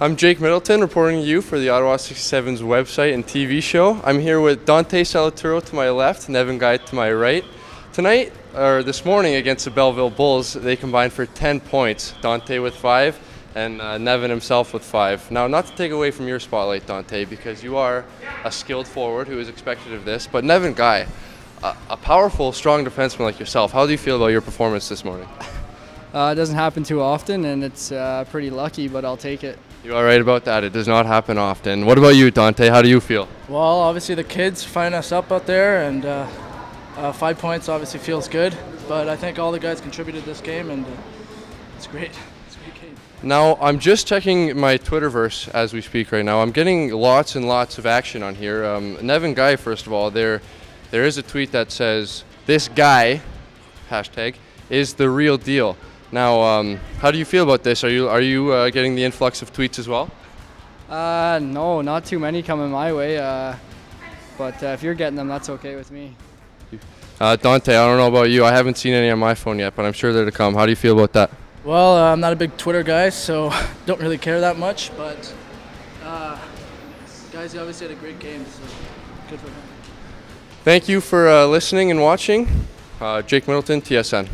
I'm Jake Middleton reporting to you for the Ottawa 67's website and TV show. I'm here with Dante Salituro to my left, Nevin Guy to my right. Tonight, or this morning against the Belleville Bulls, they combined for 10 points. Dante with five and uh, Nevin himself with five. Now, not to take away from your spotlight, Dante, because you are a skilled forward who is expected of this, but Nevin Guy, a, a powerful, strong defenseman like yourself, how do you feel about your performance this morning? Uh, it doesn't happen too often, and it's uh, pretty lucky, but I'll take it. You are right about that. It does not happen often. What about you, Dante? How do you feel? Well, obviously the kids find us up out there, and uh, uh, five points obviously feels good. But I think all the guys contributed this game, and uh, it's great. It's a great game. Now, I'm just checking my Twitterverse as we speak right now. I'm getting lots and lots of action on here. Um, Nevin Guy, first of all, there, there is a tweet that says, "This guy," hashtag, is the real deal. Now, um, how do you feel about this? Are you are you uh, getting the influx of tweets as well? Uh, no, not too many coming my way. Uh, but uh, if you're getting them, that's okay with me. Uh, Dante, I don't know about you. I haven't seen any on my phone yet, but I'm sure they're to come. How do you feel about that? Well, uh, I'm not a big Twitter guy, so don't really care that much. But uh, guys, he obviously had a great game, so good for him. Thank you for uh, listening and watching. Uh, Jake Middleton, TSN.